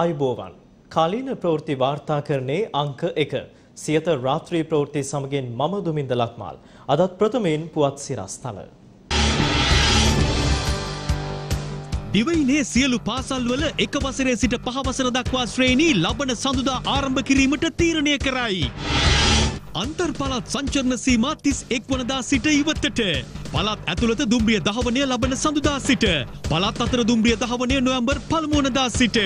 ආයුබෝවන්. කාලීන ප්‍රවෘත්ති වාර්තාකරණයේ අංක එක. සියත රාත්‍රී ප්‍රවෘත්ති සමගින් මම දුමින්ද ලක්මාල්. අදත් ප්‍රථමයෙන් පුවත් සිරස්තල. දිවයිනේ සියලු පාසල්වල එක වසරේ සිට පහ වසර දක්වා ශ්‍රේණී ලබන සඳුදා ආරම්භ කිරීමට තීරණය කරයි. අන්තර් පළාත් සංචරණ සීමා තිස් එක් වනදා සිට ඉවත්තට. පළාත් ඇතුළත දුම්රිය දහවනය ලබන සඳුදා සිට. පළාත් අතර දුම්රිය දහවනය නොවැම්බර් පළමුවනදා සිට.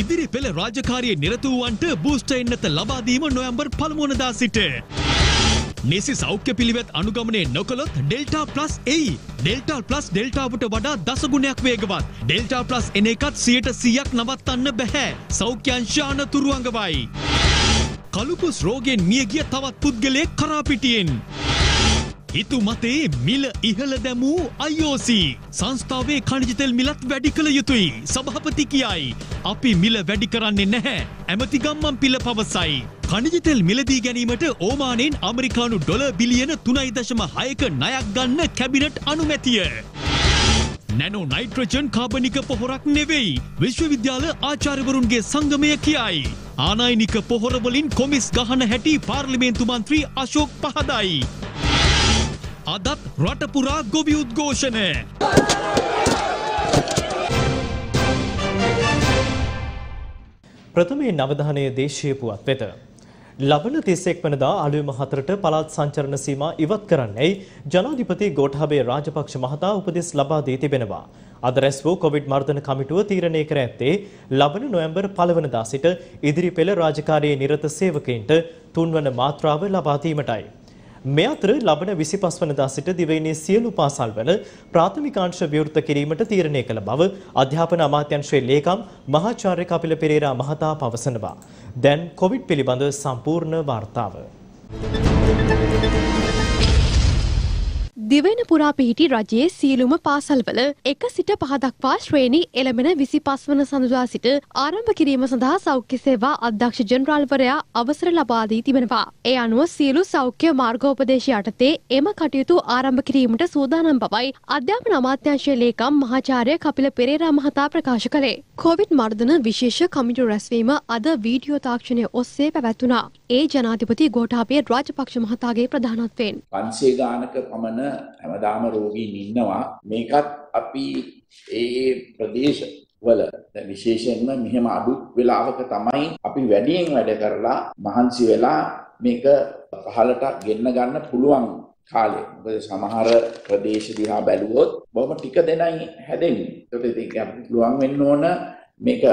ඉදිරි පෙළ රාජකාරිය නිරතුවන්ට බූස්ට එන්නත ලබාදීම නොවැම්බර් පළමුවනදා සිට. නිසි සෞඛ්‍ය පිළිවෙත් අනුගමනය නොකළොත් ඩෙල්ටා ප්ලස් එයි. ඩෙල්ටා ප්ලස් ඩෙල්ටාවට වඩා දසගුණයක් වේගවත්. ඩෙල්ටා ප්ලස් එන එකත් සියයට සියක් නවත්තන්න බැහැ. සෞඛ්‍යංශාන තුරුවඟවයි. කළුපුස් රෝගෙන් මියගිය තවත් පුද්ගලයෙක් කරාපිටියෙන්. හිතු මතේ මිල ඉහළ දැමූ IOC සංස්ථාවේ කණජතෙල් මිලත් වැඩි කළ යුතුයි සභහපති කියයි. අපි මිල වැඩි කරන්නේ නැහැ. ඇමති ගම්මන් පිල පවසයි. කණජතෙල් මිලදී ගැනීමට ඕමානයෙන් අමරිකානු ඩොල බිලියන තුනයි දශම හයක නයක් ගන්න කැබිනට් අනුමැතිය. නැනෝ නයිට්‍රජන් කාබනික පොහොරක් නෙවෙයි. විශ්වවිද්‍යාල ආචාර්යවරුන්ගේ සංගමය කියයි. ආනයිනික පොහොරවලින් කොමිස් ගහන හැටි පාර්ලිමේන්තු මන්ත්‍රී අශෝක් පහදයි. අදත් රටපුරා ගොවි උද්ඝෝෂණ. ප්‍රථමයෙන් අවධානය දේශීය පුවත් වෙත. ලබන 31 වනදා අලුයම 4ට පළාත් සංචරණ සීමා ඉවත් කරන්නයි ජනාධිපති ගෝඨාභය රාජපක්ෂ මහතා උපදෙස් ලබා දී තිබෙනවා. අද රැස් වූ කොවිඩ් මර්ධන කමිටුව තීරණය කර ඇත්තේ ලබන නොවැම්බර් 1 වනදා සිට ඉදිරි පෙළ රාජකාරියේ නිරත සේවකයින්ට තුන්වන මාත්‍රාව ලබා දීමටයි. මේ අතර ලබන 25 වනදා සිට දිවයිනේ සියලු පාසල්වල ප්‍රාථමිකාංශ විවෘත කිරීමට තීරණය කළ බව අධ්‍යාපන අමාත්‍යාංශයේ ලේකම් මහාචාර්ය කපිල පෙරේරා මහතා පවසනවා. දැන් කොවිඩ් පිළිබඳ සම්පූර්ණ වාර්තාව. දිවෙන පුරා පිහිටි රජයේ සියලුම පාසල්වල එක සිට පහ දක්වා ශ්‍රේණි එළඹෙන විසි පස්වන සඳුදා සිට ආරම්භ කිරීම සඳහා සෞඛ්‍ය සේවා අධ්‍යක්ෂ ජනරාල්වරයා අවසර ලබා දී තිබෙනවා. ඒ අනුව සියලු සෞඛ්‍ය මාර්ගෝපදේශ යටතේ එම කටයුතු ආරම්භ කිරීමට සූදානම් බවයි අධ්‍යාපන අමාත්‍යංශයේ ලේකම් මහාචාර්ය කපිල පෙරේරා මහතා ප්‍රකාශ කළේ. කොවිඩ් මර්ධන විශේෂ කමිටු රැස්වීම අද වීඩියෝ තාක්ෂණය ඔස්සේ පැවැත්වුණා. ඒ ජනාධිපති ගෝඨාභය රාජපක්ෂ මහතාගේ ප්‍රධානත්වයෙන්. 500 ගානක පමණ හැමදාම රෝගීන් ඉන්නවා මේකත් අපි ඒ ප්‍රදේශ වල විශේෂයෙන්ම මෙහෙම අඩු වෙලාවක තමයි අපි වැඩියෙන් වැඩ කරලා මහන්සි වෙලා මේක පහලට ගෙන්න ගන්න පුළුවන් කාලේ. මොකද සමහර ප්‍රදේශ දිහා බැලුවොත් බොහොම ටික දෙනයි හැදෙන්නේ. ඒකට ඉතින් අපිට පුළුවන් වෙන්න ඕන මේක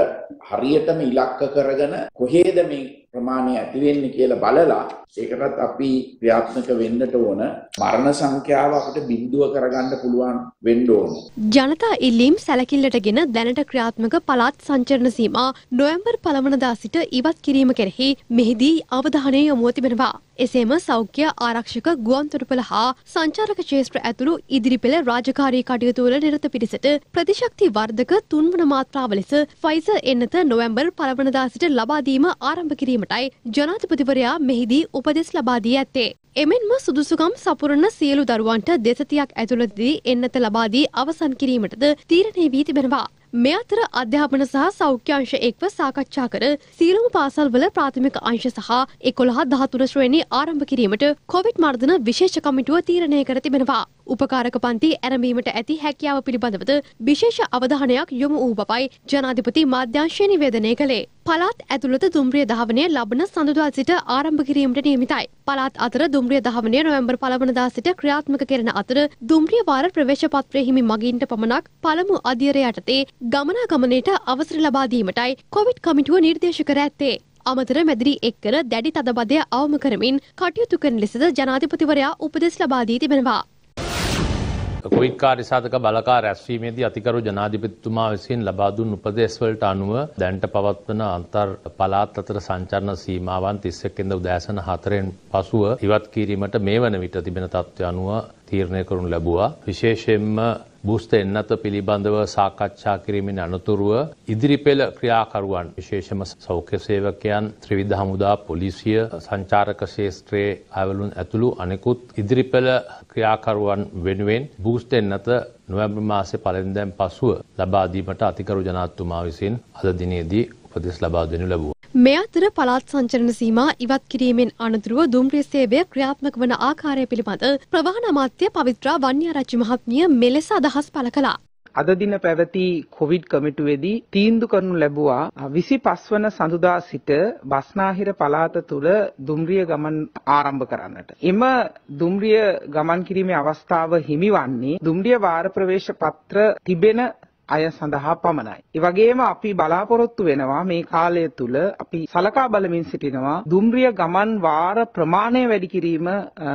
හරියටම ඉලක්ක කරගෙන කොහේද මේ ප්‍රමාණය ඇති වෙන්නේ කියලා බලලා ඒකටත් අපි ක්‍රියාත්මක වෙන්නට ඕන මරණ සංඛ්‍යාව අපිට බිඳුව කරගන්න පුළුවන් වෙන්න ඕන. ජනතා ඉල්ලීම් සැලකිල්ලටගෙන දැනට ක්‍රියාත්මක පළාත් සංචරණ සීමා නොවැම්බර් පළවනදා සිට ඉවත් කිරීම කෙරෙහි මෙහිදී අවධානය යොමුව තිබෙනවා. එසේම සෞඛ්‍ය ආරක්ෂක ගුවන්තොටුපළ හා සංචාරක ක්ෂේත්‍ර ඇතුළු ඉදිරිපෙළ රාජකාරී කටයුතු වල නිරත පිරිසට ප්‍රතිශක්ති වර්ධක තුන්වන මාත්‍රාව ලෙස ෆයිසර් එන්නත නොවැම්බර් පළවනදා සිට ලබා දීම ආරම්භ කිරීමටයි ජනාධිපතිවරයා මෙහිදී උපදෙස් ලබා දී ඇත්තේ. එමෙන්ම සුදුසුකම් සපුරන සියලු දරුවන්ට දෙසතියක් ඇතුළතදී එන්නත ලබා දී අවසන් කිරීමටද තීරණය වී තිබෙනවා. මේ අතර අධ්‍යාපන සහ සෞඛ්‍යංශ එක්ව සාකච්ඡා කර සියලුම පාසල්වල ප්‍රාථමික අංශ සහ එකොළහ දහතුන ශ්‍රේණි ආරම්භ කිරීමට කොවිඩ් මර්ධන විශේෂ කමිටුව තීරණය කර තිබෙනවා. උපකාරක පන්ති ඇරඹීමට ඇති හැකියාව පිළිබඳවද විශේෂ අවධානයක් යොමු වූ බවයි ජනාධිපති මාධ්‍යංශය නිවේදනය කළේ. පළාත් ඇතුළත දුම්රිය දහවනය ලබන සඳුදා සිට ආරම්භ කිරීමට නියමිතයි. පළාත් අතර දුම්රිය දහවනය නොවැම්බර් පළවනදා සිට ක්‍රියාත්මක කරන අතර දුම්රිය වාර ප්‍රවේශ පත්‍රය හිමි මගින්ට පමණක් පළමු අධියර යටතේ ගමනාගමනයට අවසර ලබා දීමටයි කොවිඩ් කමිටුව නිර්දේශ කර ඇත්තේ. අමතර මැදිරි එක්කර දැඩි තදබදය අවම කරමින් කටයුතු කරන ලෙසද ජනාධිපතිවරයා උපදෙස් ලබා දී තිබෙනවා. කොයිඩ් කාර්යසාධක බලකා රැස්වීමේදී අතිකරු ජනාධිපතිතුමා විසින් ලබා දුන් උපදෙස්වලට අනුව දැන්ට පවත්වන අන්තර් පළාත් අතර සංචරණ සීමාවන් 31 වෙනිදා උදෑසන 4න් පසුව ඉවත් කිරීමට මේ වන විට තිබෙන තත්ත්වය අනුව තීරණය කරනු ලැබුවා. විශේෂයෙන්ම බූස්ත එන්නත පිළිබඳව සාකච්ඡා කිරීමෙන් අනතුරුව ඉදිරිපෙළ ක්‍රියාකරුවන් විශේෂම සෞඛ්‍ය සේවකයන් ත්‍රිවිධ හමුදා පොලිසිය සංචාරක ශේෂත්‍රයේ අයවලුන් ඇතුළු අනෙකුත් ඉදිරිපෙළ ක්‍රියාකරුවන් වෙනුවෙන් බූස්ත එන්නත නොවැම්බර් මාසේ පළවෙනිදැන් පසුව ලබා දීමට අතිකරු ජනාධිපතිතුමා විසින් අද දිනේදී උපදෙස් ලබා දෙනු ලැබුවා. මේ අතර පළාත් සංචරණ සීමා ඉවත් කිරීමෙන් අනතුරුව දුම්රිය සේවය ක්‍රියාත්මක වන ආකාරය පිළිබඳ ප්‍රවාහන අමාත්‍ය පවිත්‍රා වන්‍යාරච්චි මහත්මිය මෙලෙස අදහස් පළ කළා. අද දින පැවති කොවිඩ් කමිටුවේදී තීන්දු කරනු ලැබුවා විසි පස්වන සඳුදා සිට බස්නාහිර පලාත තුළ දුම්රිය ගමන් ආරම්භ කරන්නට. එම දුම්රිය ගමන් කිරීමේ අවස්ථාව හිමිවන්නේ දුම්රිය වාර ප්‍රවේශ පත්‍ර තිබෙන අය සඳහා පමණයි. ඒ වගේම අපි බලාපොරොත්තු වෙනවා මේ කාලය තුල අපි සලකා බලමින් සිටිනවා දුම්රිය ගමන් වාර ප්‍රමාණය වැඩි කිරීම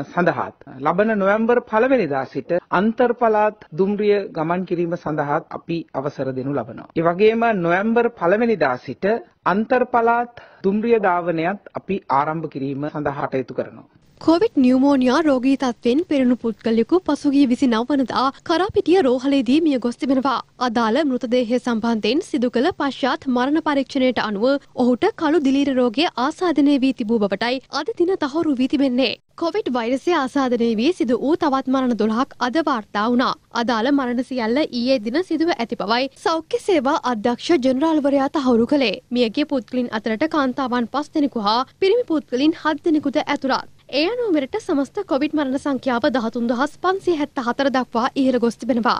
සඳහාත් ලබන නොවැම්බර් පළවෙනිදා සිට අන්තර් පළාත් දුම්රිය ගමන් කිරීම සඳහාත් අපි අවසර දෙනු ලබනවා. ඒ වගේම නොවැම්බර් පළවෙනිදා සිට අන්තර් පළාත් දුම්රිය ධාවනයත් අපි ආරම්භ කිරීම සඳහා කටයුතු කරනවා. කොවිඩ් නියමෝනියා රෝගී තත්වෙන් පෙරුණු පුද්ගලයෙකු පසුගිය විසි නවවනදා කරාපිටිය රෝහලේදී මිය ගොස් තිබෙනවා. අදාළ මෘතදේහය සම්බන්ධයෙන් සිදු කළ පශ්චාත් මරණ පරීක්ෂණයට අනුව ඔහුට කළු දිලීර රෝගය ආසාධනය වී තිබූ බවටයි අද දින තහවුරු වී තිබෙන්නේ. කොවිඩ් වෛරසය ආසාධනය වී සිදු වූ තවත් මරණ දොළහක් අද වාර්තා වුණා. අදාළ මරණ සියල්ල ඊයේ දින සිදුව ඇති බවයි සෞඛ්‍ය සේවා අධ්‍යක්ෂ ජනරාල්වරයා තහවුරු කළේ. මියගේ පුද්ගලින් අතරට කාන්තාවන් පස් දෙනෙකු හා පිරිමි පුද්ගලින් හත් දෙනෙකුද ඇතුළත්. ඒ අනුව මෙරට සමස්ත කොවිඩ් මරණ සංඛ්‍යාව දහතුන් දහස් පන්සිය හැත්ත හතර දක්වා ඉහළ ගොස් තිබෙනවා.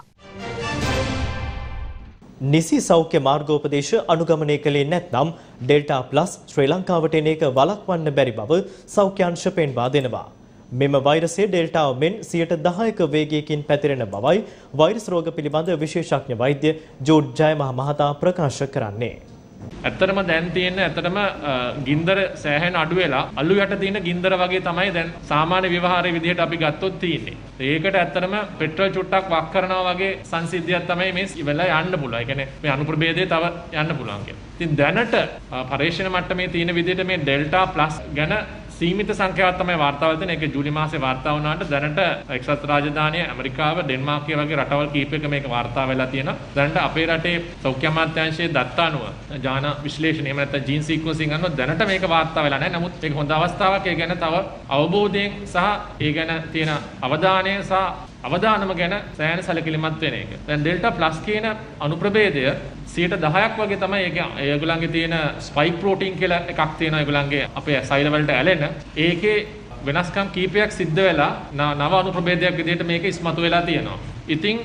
නිසි සෞඛ්‍ය මාර්ගෝපදේශ අනුගමනය කළේ නැත්නම් ඩෙල්ටා ප්ලස් ශ්‍රී ලංකාවට එන එක වළක්වන්න බැරි බව සෞඛ්‍යංශ පෙන්වා දෙනවා. මෙම වෛරසය ඩෙල්ටාව මෙන් සියට දහයක වේගයකින් පැතිරෙන බවයි වෛරස් රෝග පිළිබඳ විශේෂඥ වෛද්‍ය ජෝඩ් ජයමහ මහතා ප්‍රකාශ කරන්නේ. ඇත්තටම දැන් තියෙන ඇත්තටම ගින්දර සෑහෙන අඩු වෙලා අලු යට තියෙන ගින්දර වගේ තමයි දැන් සාමාන්‍ය ව්‍යවහාරයේ විදිහට අපි ගත්තොත් තියෙන්නේ. ඒකට ඇත්තටම පෙට්‍රල් චුට්ටක් වක් කරනවා වගේ සංසිද්ධියක් තමයි මේ ඉවලා යන්න පුළුවන්. ඒ කියන්නේ මේ අනුප්‍රභේදය තව යන්න පුළුවන් කියලා. ඉතින් දැනට පරීක්ෂණ මට්ටමේ තියෙන විදිහට මේ ඩෙල්ටා ප්ලස් ගැන සීමිත සංඛ්‍යාවක් තමයි වාර්තා වෙලා තියෙන්නේ. ඒක ජූලි මාසේ වාර්තා වුණාට දැනට එක්සත් රාජධානිය ඇමරිකාව ඩෙන්මාර්කය වගේ රටවල් කීපයක මේක වාර්තා වෙලා තියෙනවා. දැනට අපේ රටේ සෞඛ්‍ය අමාත්‍යාංශයේ දත්තානුව ජාන විශ්ලේෂණය එහෙම නැත්නම් ජීන් සීක්වන්සින් අනුව දැනට මේක වාර්තා වෙලා නැහැ. නමුත් මේක හොඳ අවස්ථාවක්. ඒ ගැන තව අවබෝධයෙන් සහ ඒ ගැන තියෙන අවධානය සහ අවදානම ගැන සෑහෙන සැලකිලිමත් වෙන එක. දැන් ඩෙල්ටා ප්ලස් කියන අනුප්‍රභේදය 10ක් වගේ තමයි ඒක ඒගොල්ලන්ගේ තියෙන ස්පයික් ප්‍රෝටීන් කියලා එකක් තියෙනවා ඒගොල්ලන්ගේ අපේ සෛල වලට ඇලෙන. ඒකේ වෙනස්කම් කීපයක් සිද්ධ වෙලා නව අනුප්‍රභේදයක් විදිහට මේක ඉස්මතු වෙලා තියෙනවා. ඉතින්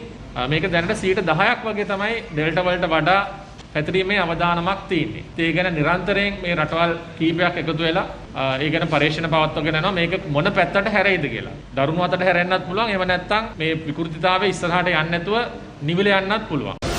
මේක දැනට 10ක් වගේ තමයි ඩෙල්ටා වලට වඩා පැතිරීමේ අවදානමක් තියෙන්නේ. ඒ ගැන නිරන්තරයෙන් මේ රටවල් කීපයක් එකතු වෙලා ඒ ගැන පරීක්ෂණ පවත්වගෙන යනවා මේක මොන පැත්තට හැරෙයිද කියලා. දරුණු අතට හැරෙන්නත් පුළුවන්. එහෙම නැත්නම් මේ විකෘතිතාවය ඉස්සරහට යන්නේ නැතුව නිවිල යන්නත් පුළුවන්.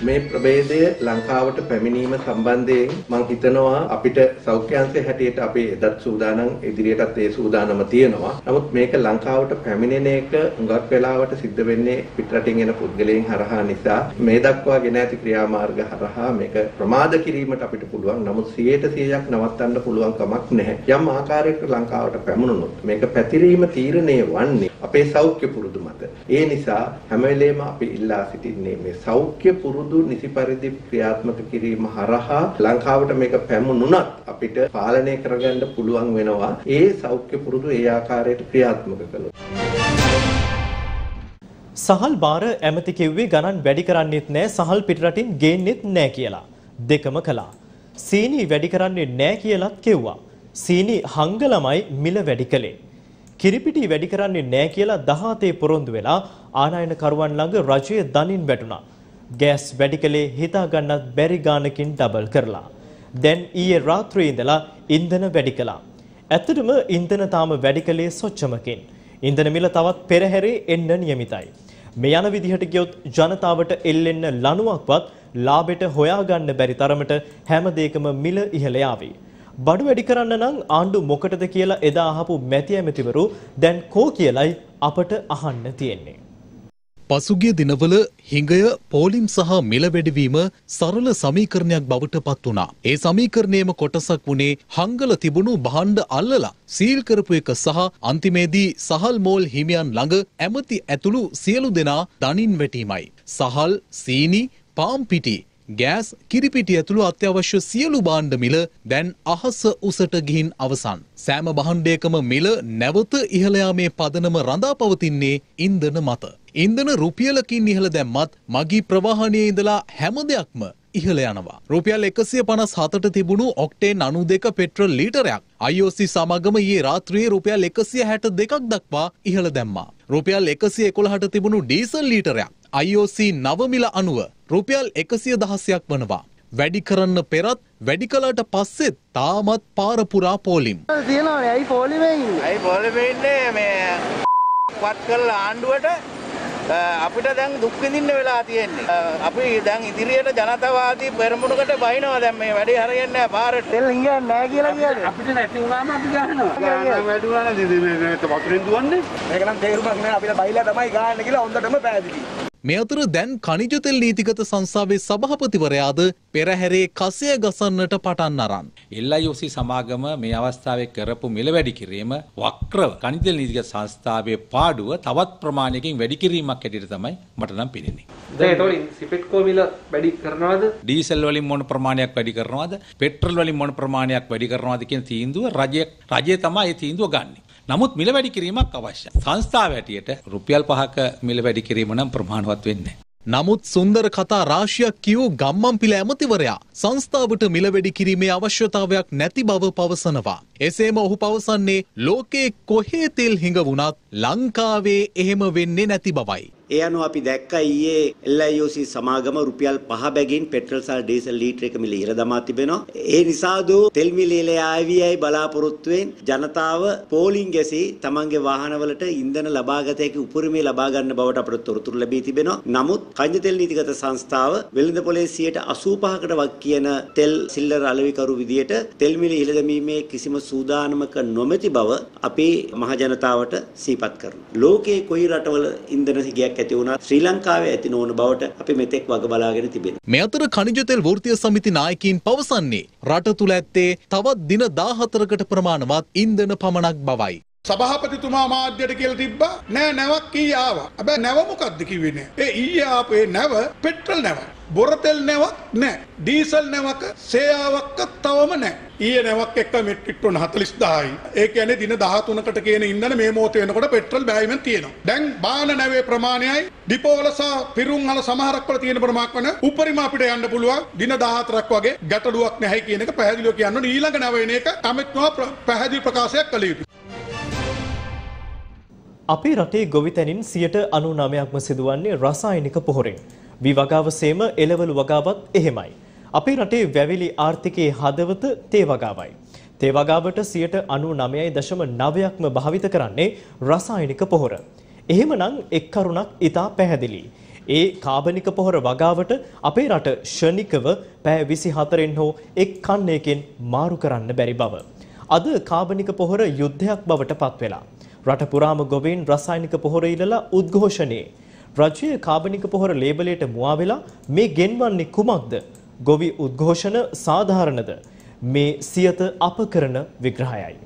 මේ ප්‍රභේදය ලංකාවට පැමිණීම සම්බන්ධයෙන් මම හිතනවා අපිට සෞඛ්‍යංශය හැටියට අපි එදත් සූදානම් ඉදිරියටත් ඒ සූදානම තියෙනවා. නමුත් මේක ලංකාවට පැමිණෙන එක හුඟක් වෙලාවට සිද්ධ වෙන්නේ පිටරටින් එන පුද්ගලයන් හරහා නිසා මේ දක්වා ගෙන ඇති ක්‍රියාමාර්ග හරහා මේක ප්‍රමාද කිරීමට අපිට පුළුවන්. නමුත් 100%ක් නවත්තන්න පුළුවන් කමක් නැහැ. යම් ආකාරයකට ලංකාවට පැමුණුනොත් මේක පැතිරීම තීරණය වන්නේ අපේ සෞඛ්‍ය පුරුදු මත. ඒ නිසා හැම වෙලේම අපි ඉල්ලා සිටින්නේ මේ සෞඛ්‍ය පුරුදු පුරුදු නිසි පරිදි ක්‍රියාත්මක කිරීම හරහා ලංකාවට මේක පැමුණුණත් අපිට පාලනය කරගන්න පුළුවන් වෙනවා ඒ සෞඛ්‍ය පුරුදු ඒ ආකාරයට ක්‍රියාත්මක කළොත්. සහල් බාර ඇමති කිව්වේ ගණන් වැඩි කරන්නෙත් නෑ සහල් පිටරටින් ගේන්නෙත් නෑ කියලා. දෙකම කළා. සීනි වැඩි කරන්නේ නෑ කියලත් කිව්වා. සීනි හංගලමයි මිල වැඩි කළේ. කිරිපිටි වැඩි කරන්නේ නෑ කියලා 17 පොරොන්දු වෙලා ආනයනකරුවන් ළඟ රජය දනින් වැටුණා. ගෑස් වැඩි කළේ හිතා ගන්නත් බැරි ගානකින් ඩබල් කරලා. දැන් ඊයේ රාත්‍රියේ ඉඳලා ඉන්ධන වැඩි කළා. ඇත්තටම ඉන්ධන තාම වැඩි කළේ සොච්චමකින්. ඉන්ධන මිල තවත් පෙරහැරේ එන්න නියමිතයි. මේ යන විදිහට ගියොත් ජනතාවට එල්ලෙන්න ලණුවක්වත් ලාභෙට හොයාගන්න බැරි තරමට හැම දෙයකම මිල ඉහළ යාවි. බඩු වැඩි කරන්න නම් ආණ්ඩු මොකටද කියලා එදා අහපු මැති ඇමතිවරු දැන් කෝ කියලයි අපට අහන්න තියෙන්නේ. පසුගිය දිනවල හිඟය පෝලිම් සහ මිල වැඩිවීම සරල සමීකරණයක් බවට පත් වුණා. ඒ සමීකරණයේම කොටසක් වුණේ හංගල තිබුණු භාණ්ඩ අල්ලලා සීල් කරපු එක සහ අන්තිමේදී සහල් මෝල් හිමියන් ළඟ ඇමති ඇතුළු සියලු දෙනා දනින් වැටීමයි. සහල් සීනි පාම් පිටි ගෑස් කිරිපිටි ඇතුළු අත්‍යවශ්‍ය සියලු භාණ්ඩ මිල දැන් අහස උසට ගිහින් අවසන්. සෑම භාණ්ඩයකම මිල නැවත ඉහළ යාමේ පදනම රඳා පවතින්නේ ඉන්ධන මත. ඉන්ධන රුපියලකින් ඉහළ දැම්මත් මගී ප්‍රවාහනයේ ඉඳලා හැම දෙයක්ම ඉහළ යනවා. රුපියල් එකසිය පනස් හතට තිබුණු ඔක්ටේන් අනු දෙක පෙට්‍රල් ලීටරයක්. IOC සමගම ඊයේ රාත්‍රියේ රුපියල් එකසිය හැට දෙකක් දක්වා ඉහළ දැම්මා. රුපියල් එකසිය එකොළහට තිබුණු ඩීසල් ලීටරයක්. IOC නවමිල අනුව රුපියල් එකසිය දහසයක් වනවා. වැඩි කරන්න පෙරත් වැඩි කලාට පස්සෙත් තාමත් පාරපුරා පෝලිම්. තියෙනවා ඇයි පෝලිමේ ඉන්නේ? ඇයි පෝලිමේ ඉන්නේ මේ වත් කරලා ආණ්ඩුවට අපිට දැන් දුක් විඳින්න වෙලා තියෙන්නේ. අපි දැන් ඉදිරියට ජනතාවාදී පෙරමුණකට බහිනවා දැන් මේ වැඩේ හරියන්නේ නැහැ පාරට. තෙල් හිඟන්නේ නැහැ කියලා කියන්නේ. අපිට නැති වුණාම අපි ගහනවා. ගහනවා වැඩි වුණා නේද මේ වතුරෙන් දුවන්නේ? මේක නම් තේරුමක් නෑ අපිට බයිලා තමයි ගහන්න කියලා හොඳටම පැහැදිලි. මේ අතර දැන් කනිජ තෙල් නීතිගත සංස්ථාවේ සභාපතිවරයාද පෙරහැරේ කසය ගසන්නට පටන් අරන්. LIOC සමාගම මේ අවස්ථාවේ කරපු මිල වැඩි කිරීම වක්‍රව කනිජ තෙල් නීතිගත සංස්ථාවේ පාඩුව තවත් ප්‍රමාණයකින් වැඩි කිරීමක් හැටියට තමයි මට නම් පෙනෙන්නේ. දැන් ඒතකොට සිපෙට්කෝ මිල වැඩි කරනවද? ඩීසල් වලින් මොන ප්‍රමාණයක් වැඩි කරනවද? පෙට්‍රල් වලින් මොන ප්‍රමාණයක් වැඩි කරනවද කියන තීන්දුව රජය රජය තමයි ඒ තීන්දුව ගන්නේ. නමුත් මිල වැඩි කිරීමක් අවශ්‍යයි. සංස්ථාව හැටියට රුපියල් 5ක මිල වැඩි කිරීම නම් ප්‍රමාණවත් වෙන්නේ නමුත් සුන්දර කතා රාශියක් කියූ ගම්මන්පිල ඇමතිවරයා සංස්ථාවට මිල වැඩි කිරීමේ අවශ්‍යතාවයක් නැති බව පවසනවා. එසේම ඔහු පවසන්නේ ලෝකයේ කොහේ තෙල් හිඟ වුණත් ලංකාවේ එහෙම වෙන්නේ නැති බවයි. ඒ අනුව අපි දැක්ක ඊයේ LIOC සමාගම රුපියල් 5 බැගින් පෙට්‍රල් සහ ඩීසල් ලීටර එක මිල ඉහළ දමා තිබෙනවා. ඒ නිසාද තෙල් මිල ඉහළ ආවියයි බලාපොරොත්තුවෙන් ජනතාව පෝලිං ගැසී තමන්ගේ වාහනවලට ඉන්ධන ලබාගත හැකි උපරිමය ලබා ගන්න බවට අපට තොරතුරු ලැබී තිබෙනවා. නමුත් කන්ජ තෙල් නීතිගත සංස්ථාව වෙළඳ පොලේ 85%කට වක් කියන තෙල් සිල්ලර අලෙවිකරු විදියට තෙල් මිල ඉහළ දැමීමේ කිසිම සූදානමක නොමැති බව අපේ මහ ජනතාවට සිහිපත් කරනවා. ලෝකයේ කොයි රටවල ඉන්ධන සිගයක් ඇති වුණා ශ්‍රී ලංකාවේ ඇති නොවන බවට අපි මෙතෙක් වග බලාගෙන තිබෙනවා. මේ අතර khනිජ තෙල් වෘත්තීය සමිති නායකයින් පවසන්නේ රට තුල ඇත්තේ තවත් දින 14කට ප්‍රමාණවත් ඉන්ධන පමණක් බවයි. සභාපතිතුමා මාධ්‍යයට කියලා තිබ්බා නෑ නැවක් ඊයේ ආවා. හැබැයි නැව මොකක්ද කිව්වේ නෑ. ඒ ඊයේ ආපේ නැව පෙට්‍රල් නැව. බොරතෙල් නැවක් නෑ. ඩීසල් නැවක සේයාවක්ක තවම නෑ. ඊයේ නැවක් එක්ක මෙට්‍රික් ටොන් 40000යි. ඒ කියන්නේ දින 13කට කියන ඉන්ධන මේ මොහොතේ වෙනකොට පෙට්‍රල් බෑයිමෙන් තියෙනවා. දැන් බාන නැවේ ප්‍රමාණයයි ඩිපෝවල සහ පිරුම් වල සමහරක් වල තියෙන ප්‍රමාණයක් වන උපරිම අපිට යන්න පුළුවන් දින 14ක් වගේ ගැටලුවක් නැහැ කියන එක පැහැදිලිව කියන්න ඕනේ. ඊළඟ නැව වෙන එක අමිත්මා පැහැදිලි ප්‍රකාශයක් කළ යුතුයි. අපේ රටේ ගොවිතැනින් සියට අනු නමයක්ම සිදුවන්නේ රසායනික පොහොරින්. වී වගාව සේම එලවලු වගාවත් එහෙමයි. අපේ රටේ වැවිලි ආර්ථිකයේ හදවත තේ වගාවයි. තේ වගාවට සියට අනු නමයයි දශම නවයක්ම භාවිත කරන්නේ රසායනික පොහොර. එහෙමනම් එක් කරුණක් ඉතා පැහැදිලි. ඒ කාබනික පොහොර වගාවට අපේ රට ෂණිකව පෑ විසි හතරෙන් හෝ එක් කන්නයකින් මාරු කරන්න බැරි බව. අද කාබනික පොහොර යුද්ධයක් බවට පත්වෙලා. රට පුරාම ගොවීන් රසායනික පොහොර ඉල්ලලා උද්ඝෝෂණයේ රජයේ කාබනික පොහොර ලේබලයට මුවා වෙලා මේ ගෙන්වන්නේ කුමක්ද? ගොවි උද්ඝෝෂණ සාධාරණද? මේ සියත අප කරන විග්‍රහයයි.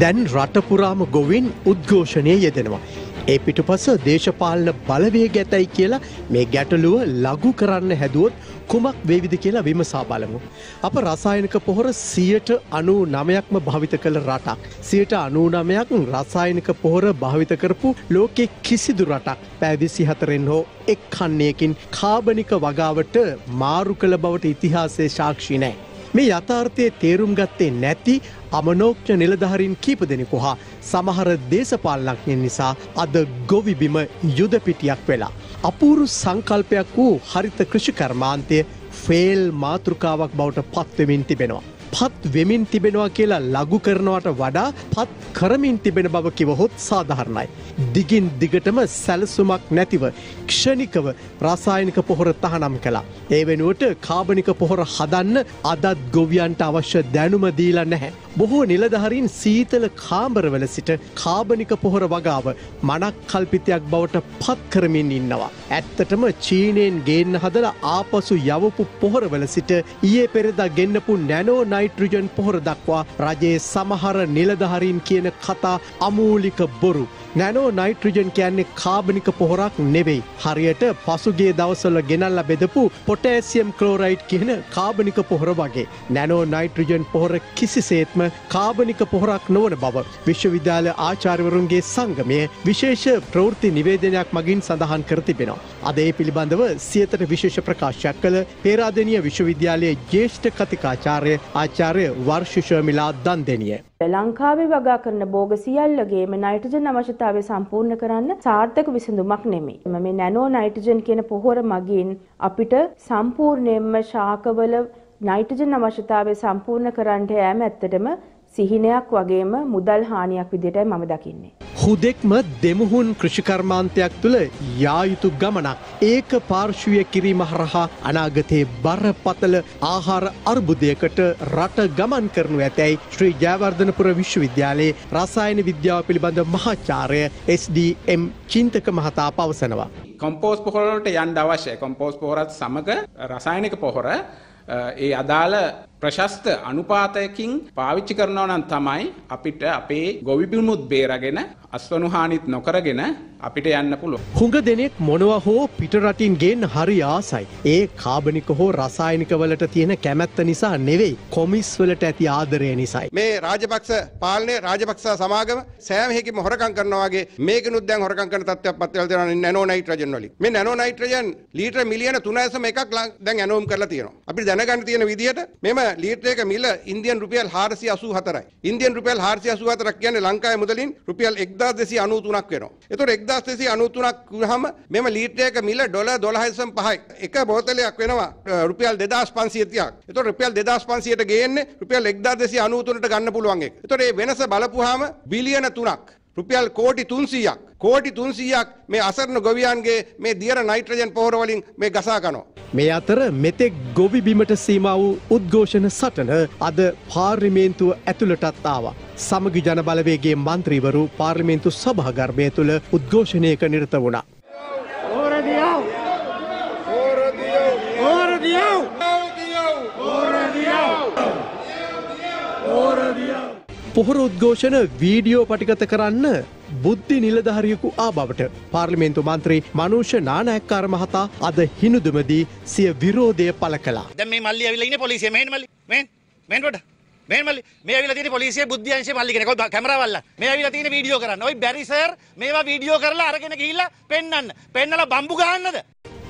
දැන් රටපුරාම ගොවින් උද්ඝෝෂණය යෙදෙනවා. ඒ පිටුපස දේශපාලන බලවේග ඇතැයි කියලා මේ ගැටලුව ලඝු කරන්න හැදුවොත් කුමක් වේවිද කියලා විමසා බලමු. අප රසායනික පොහොර සියයට අනු නමයක්ම භවිත කළ රටක්. සියට අනු නමයක් රසායනික පොහොර භාවිත කරපු ලෝකෙ කිසිදු රටක් පැවිසි හතරෙන් හෝ එක් කන්නයකින් කාබනික වගාවට මාරු කළ බවට ඉතිහාසය සාක්ෂි නෑ. මේ යථාර්ථය තේරුම් ගත්තේ නැති අමනෝක්ෂ නිලධහරින් කීප දෙනෙකු හා සමහර දේශපාලනඥයෙන් නිසා අද ගොවිබිම යුදපිටියක් වෙලා. අපූරු සංකල්පයක් වූ හරිත කෘෂි කර්මාන්තය ෆේල් මාතෘකාවක් බවට පත්වමින් තිබෙනවා. පත් වෙමින් තිබෙනවා කියලා ලඝු කරනවට වඩා පත් කරමින් තිබෙන බව කිවහොත් සාධහරණයි. දිගින් දිගටම සැලසුමක් නැතිව ක්ෂණිකව රසායනික පොහොර තහනම් කළා. ඒ වෙනුවට කාබනික පොහොර හදන්න අදත් ගොවියන්ට අවශ්‍ය දැනුම දීලා නැහැ. බොහෝ නිලධහරින් සීතල කාම්බරවල සිට කාබනික පොහොර වගාව මනක් කල්පිතයක් බවට පත් කරමින් ඉන්නවා. ඇත්තටම චීනයෙන් ගේන්න හදල ආපසු යවපු පොහොරවල සිට ඊයේ පෙරදා ගෙන්න්නපු නැනෝ නයිට්‍රජන් පොහොර දක්වා රජයේ සමහර නිලධහරින් කියන කතා අමූලික බොරු. නැනෝ නයිට්‍රජන් කියන්නේ කාබනික පොහොරක් නෙවෙයි. හරියට පසුගේ දවසල ගෙනල්ල බෙදපු පොටෑසියම් කලෝරයිට් කියන කාබනික පොහොර වගේ. නැනෝ නයිට්‍රජන් පොහොර කිසිසේත්ම කාබනික පොහොරක් නොවන බව. විශ්වවිද්‍යාල ආචාර්වරුන්ගේ සංගමය විශේෂ ප්‍රවෘත්ති නිවේදනයක් මගින් සඳහන් කර තිබෙනවා. අද ඒ පිළිබඳව සියතට විශේෂ ප්‍රකාශයක් කළ පේරාදනිය විශ්වවිද්‍යාලයේ ජේෂ්ඨ කතිකාචාරය ආචාර්ය වර්ෂෂමිලා දන්දනිය. ලංකාවේ වගා කරන බෝග සියල්ලගේම නයිට්‍රජන් අවශ්‍යතාවය සම්පූර්ණ කරන්න සාර්ථක විසඳුමක් නෙමෙයි. මේ නැනෝ නයිට්‍රජන් කියන පොහොර මගින් අපිට සම්පූර්ණයෙන්ම ශාකවල නයිට්‍රජන් අවශ්‍යතාවය සම්පූර්ණ කරන්නට යෑම ඇත්තටම සිහිනයක් වගේම මුදල් හානියක් විදිහටයි මම දකින්නේ. හුදෙක්ම දෙමුහුන් කෘෂිකර්මාන්තයක් තුළ යායුතු ගමනක් ඒක පාර්ශවය කිරීම හරහා අනාගතයේ බරපතල ආහාර අර්බුදයකට රට ගමන් කරනු ඇතැයි ශ්‍රී ජයවර්ධනපුර විශ්වවිද්‍යාලයේ රසායන විද්‍යාව පිළිබඳ මහාචාරය SDM චින්තක මහතා පවසනවා. කොම්පෝස් පොහොරට යන්ඩ අවශ්‍ය කොම්පෝස් පොහොරත් සමඟ රසායනික පොහොර ඒ අදාළ ප්‍රශස්ත අනුපාතයකින් පාවිච්චි කරනවා නම් තමයි අපිට අපේ ගොවිබිමුත් බේරගෙන අස්වනු හානිත් නොකරගෙන අපිට යන්න පුළුව. හුඟ දෙනෙක් මොනව හෝ පිටරටින්ගෙන් හරි ආසයි. ඒ කාබනික හෝ රසායනිකවලට තියෙන කැමැත්ත නිසා නෙවෙයි කොමිස් වලට ඇති ආදරය නිසයි. මේ රාජපක්ෂ පාලනය රාජපක්ෂ සමාගම සෑම හේකින්ම හොරකම් කරනවා වගේ මේකනුත් දැන් හොරකම් කරන තත්ත්වයක් පත් වෙලා තියෙනවා නැනෝ නයිට්‍රජන් වලින්. මේ නැනෝ නයිට්‍රජන් ලීටර මිලියන 3.1ක් දැන් ඇනෝම් කරලා තියෙනවා. අපිට දැනගන්න තියෙන විදිහට මෙම ලීටරයක මිල ඉන්දියන් රුපියල් 484යි. ඉන්දියන් රුපියල් 484ක් කියන්නේ ලංකාවේ මුදලින් රුපියල් 1293ක් වෙනවා. එතකොට 1293ක් වුණාම මෙම ලීටරයක මිල ඩොලර් 12.5යි. එක බෝතලයක් වෙනවා රුපියල් 2530ක්. එතකොට රුපියල් 2500ට ගේන්නේ රුපියල් 1293ට ගන්න පුළුවන් එක. එතකොට මේ වෙනස බලපුවාම බිලියන 3ක්. රුපියල් කෝටි 300ක්. කෝටි 300ක් මේ අසරණ ගොවියන්ගේ මේ දියර නයිට්‍රජන් පොහොර වලින් මේ ගසා කනවා. මේ අතර මෙතෙක් ගොවි බිමට සීම වූ උද්ඝෝෂණ සටන අද පාර්ලිමේන්තුව ඇතුළටත් ආවා. සමගි ජනබලවේගේ මන්ත්‍රීවරු පාර්ලිමේන්තු සභාගර්භය තුළ උද්ඝෝෂණයක නිරත වුණා. පොහොර උද්ඝෝෂණ වීඩියෝ පටිගත කරන්න බුද්ධි නිලධහරියකු ආ බවට. පාර්ලිමේන්තු මන්ත්‍රී මනුෂ නානැක්කාර මහතා අද හිනුදුමදී සිය විරෝධය පල කලා. දැන් මේ මල්ලි ඇවිල්ලා ඉන්නේ පොලිසිය. මෙහෙන් මල්ලි. මෙහෙන්. මෙහෙන් කොට මෙහෙන් මල්ලි. මේ ඇවිල්ලා තියෙන පොලිසිය බුද්ධි අංශේ මල්ලි කෙනෙක්. ඔය කැමරාවල්ල මේ ඇවිල්ලා තියෙන වීඩියෝ කරන්න. ඔය බැරි සර් මේවා වීඩියෝ කරලා අරගෙන ගිහිල්ලා පෙන්නන්න. පෙන්නලා බම්බු ගහන්නද?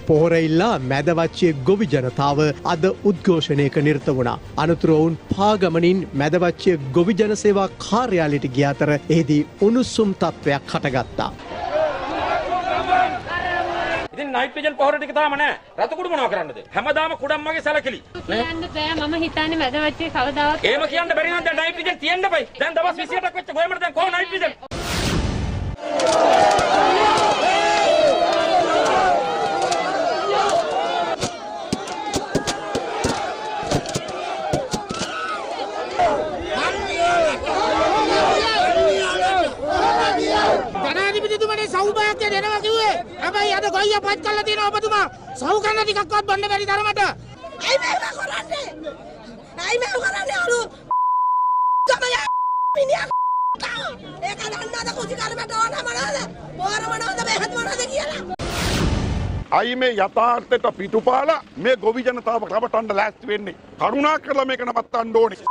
පොහොරඉල්ලා මැදවච්චය ගොවි ජනතාව අද උද්ඝෝෂණයක නිර්ත වුණා. අනතුර ඔවුන් පාගමනින් මැදවච්චය ගොවි ජනසේවා කාර්යාලිට ගිය අතර එහිදී උණුසුම් තත්ත්වයක් හටගත්තා. ඉතින් නයිට්‍රජන් පොහොර ටික තාම නැහැ. රතු කුඩු මොනව කරන්නද? හැමදාම කුඩම් වගේ සැලකිලි. කියන්න බෑ මම හිතන්නේ මැදවච්චේ කවදාවත් එහෙම කියන්න බැරි නම් දැන් නයිට්‍රජන් තියෙන්න බයි. දැන් දවස් 28ක් වෙච්ච ගොයමට දැන් කොහොම නයිට්‍රජන්? ජනාධිපතිතුමනේ සෞභාග්‍ය දෙනවා කිව්වේ. හැබැයි අද ගොයියා පත් කරලා තියෙනවා ඔබතුමා. කරන ටිකක්වත් බොන්න බැරි තරමට. ඇයි මේක කරන්නේ? ඇයි මේක කරන්නේ අලු? තමයි මිනිහා ඒක දන්නවද කුචි කර්මට ඕන මොනවද? පෝර මොනවද බෙහෙත් මොනවද කියලා? අයි මේ යථාර්ථයට පිටුපාලා මේ ගොවි ජනතාව රවටන්න ලෑස්ති වෙන්නේ. කරුණා කරලා මේක නවත්තන්න ඕනේ.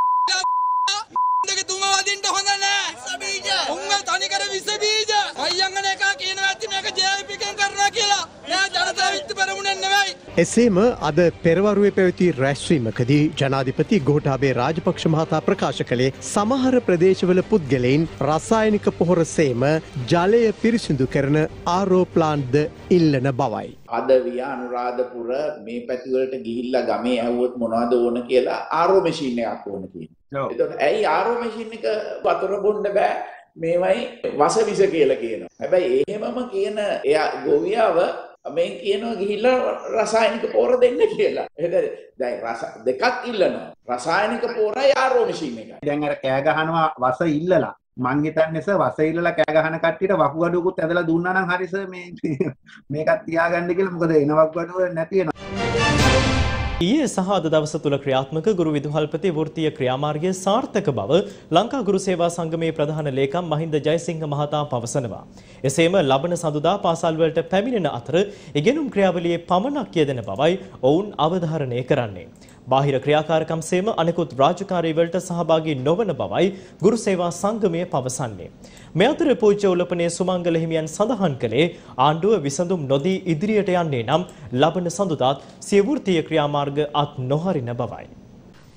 තුම වදින්ට හොඳ නෑ සබීජ උංග තනිකර විස බීජ අයියංගන එක කියන ඇති මේක ජයවිපිකෙන් කරනවා කියලා එයා ජනතා විත්ති පෙරමුණෙන් නෙවෙයි එසේම අද පෙරවරුවේ පැවති රැස්වීමකදී ජනාධිපති ගෝටාබේ රාජපක්ෂ මහතා ප්‍රකාශ කළේ සමහර ප්‍රදේශවල පුද්ගලයින් රසායනික පොහොර සේම ජලය පිරිසිදු කරන ආරෝප්ලාන්්ද ඉල්ලන බවයි. අද විය අනුරාධපුර මේ පැතිවලට ගිහිල්ලා ගමේ ඇහුවොත් මොනවද ඕන කියලා ආරෝ මැෂින් එකක් ඕන කියනවා. එතකොට ඇයි ආරෝ මැෂින් එක වතුර බොන්න බෑ මේවයි වස විස කියලා කියනවා. හැබැයි එහෙමම කියන එයා ගෝවියාව මේ කියනවා ගිහිල්ලා රසායනික පෝර දෙන්න කියලා. එහෙනම් දැන් රස දෙකක් ඉල්ලනවා. රසායනික පෝරයි ආරෝ මැෂින් එකයි. දැන් අර කෑ ගහනවා වස ඉල්ලලා මං හිතන්නේ සර් වස ඉල්ලලා කෑ ගහන කට්ටියට වකුගඩුවකුත් ඇදලා දුන්නා නම් හරි සර් මේ මේකත් තියාගන්න කියලා මොකද එන වකුගඩුව නැති වෙනවා. ඊයේ සහ අද දවස තුල ක්‍රියාත්මක ගුරු විදුහල්පති වෘත්තීය ක්‍රියාමාර්ගයේ සාර්ථක බව ලංකා ගුරු සේවා සංගමේ ප්‍රධාන ලේකම් මහින්ද ජයසිංහ මහතා පවසනවා. එසේම ලබන සඳුදා පාසල් වලට පැමිණෙන අතර ඉගෙනුම් ක්‍රියාවලියේ පමණක් යෙදෙන බවයි ඔවුන් අවධාරණය කරන්නේ. බාහිර ක්‍රියාකාරකම් සේම අනෙකුත් රාජකාරී වලට සහභාගී නොවන බවයි ගුරු සේවා සංගමය පවසන්නේ. මේ අතර පූජ්‍ය උලපනේ සුමංගල හිමියන් සඳහන් කළේ ආණ්ඩුව විසඳුම් නොදී ඉදිරියට යන්නේ නම් ලබන සඳුදාත් සිය වෘත්තීය ක්‍රියාමාර්ග අත් නොහරින බවයි.